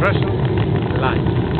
Russian line.